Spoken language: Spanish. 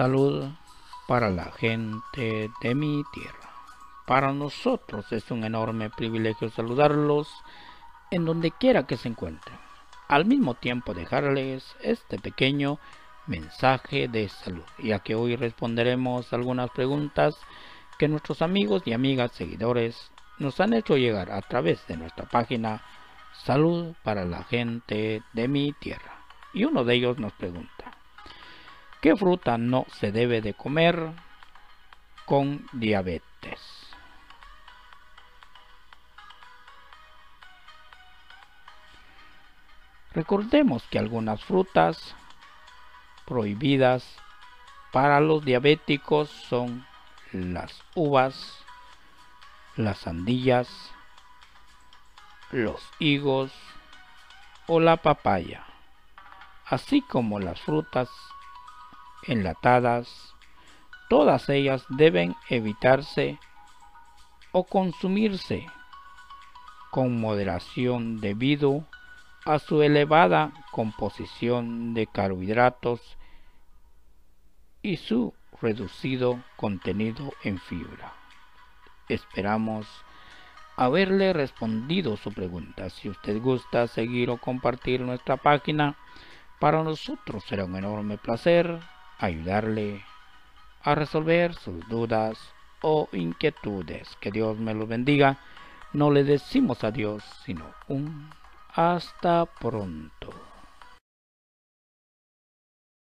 Salud para la gente de mi tierra. Para nosotros es un enorme privilegio saludarlos en donde quiera que se encuentren. Al mismo tiempo dejarles este pequeño mensaje de salud, ya que hoy responderemos algunas preguntas que nuestros amigos y amigas seguidores nos han hecho llegar a través de nuestra página Salud para la gente de mi tierra. Y uno de ellos nos pregunta, ¿qué fruta no se debe de comer con diabetes? Recordemos que algunas frutas prohibidas para los diabéticos son las uvas, las sandías, los higos o la papaya, así como las frutas enlatadas, todas ellas deben evitarse o consumirse con moderación debido a su elevada composición de carbohidratos y su reducido contenido en fibra. Esperamos haberle respondido su pregunta. Si usted gusta seguir o compartir nuestra página, para nosotros será un enorme placer ayudarle a resolver sus dudas o inquietudes. Que Dios me los bendiga. No le decimos adiós, sino un hasta pronto.